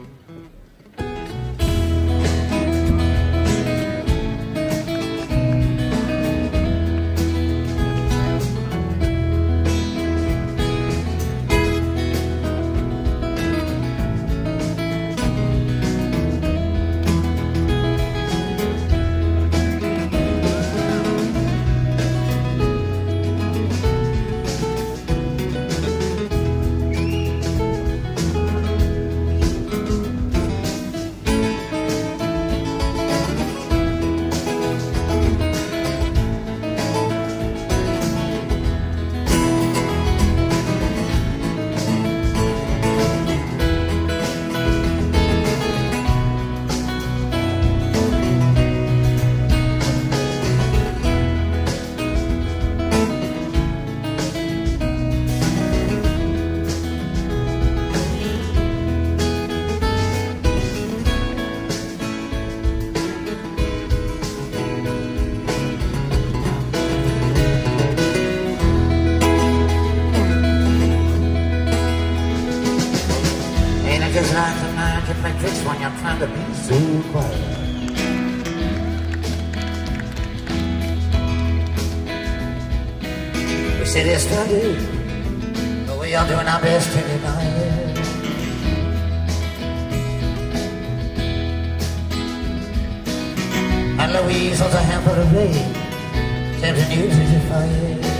Mm-hmm. We said it's Choir. But we are doing our best to deny it. And Louise was a hamper of rain, tempting you to defy it.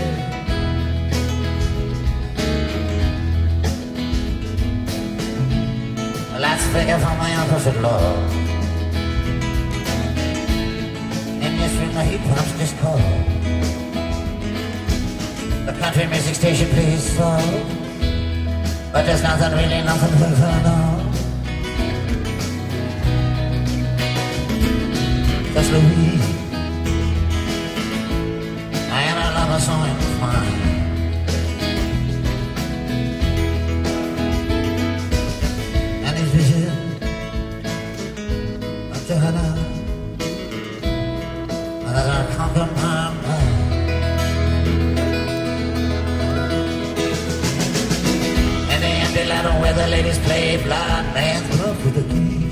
That's figure from my uncle's in law. In this room, he pumps this call. The country music station plays slow. But there's nothing really, nothing for her, no. That's Louise. And the empty where the ladies play Blind man's with a key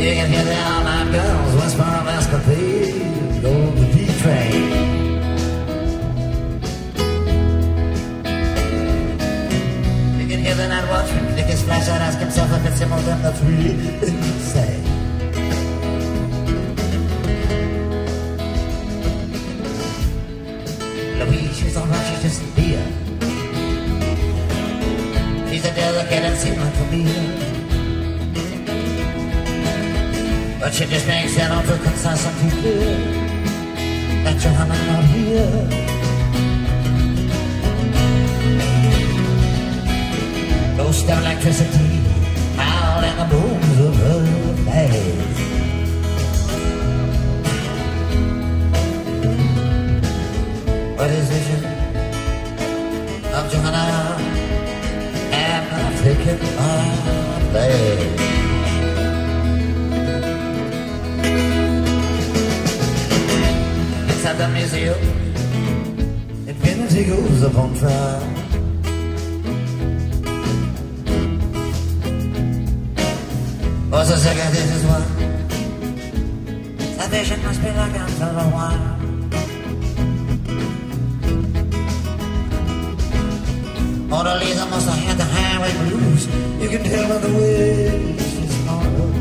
You can hear around and that's really insane. Louise, she's alright, she's just a dear. She's a delicate and seems like a beer. But she just makes it all too concise and too clear that Johanna's not here. ghost of electricity and the bones of her past. What is vision of Johanna and I'm taking my bag. Inside the museum, infinity goes upon trial. was a second, this is what. one. vision must be like another one. Mona Lisa must have had the highway blues. You can tell by the way she's smiled.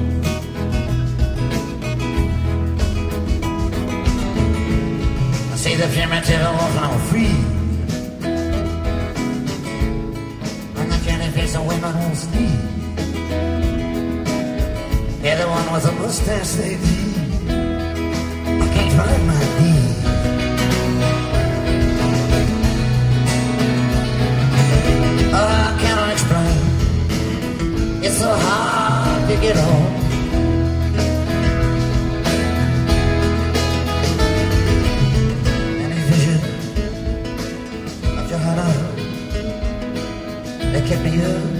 I see the primitive was now free. And the jellyfish, of women who's deep. One with a mustache, they did. I can't find my knee. Oh, I cannot explain. It's so hard to get home. Any vision of Johanna? They kept me up.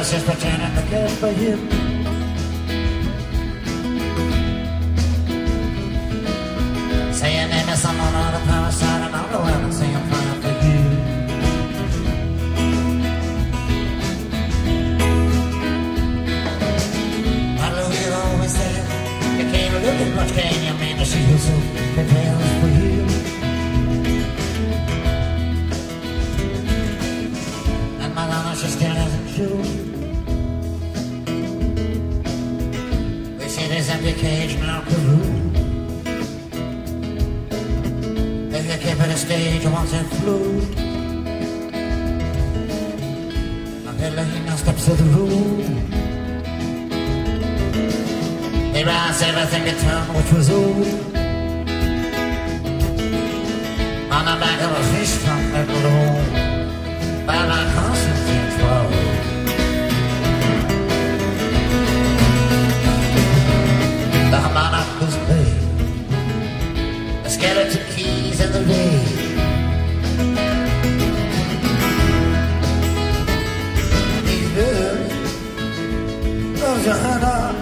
Was just pretending to care for you. Saying name is someone on the power it flew. Adelina steps to the room. He writes everything to turn which was old. On the back of a fish trunk that alone. By my Constantine's Those are hot on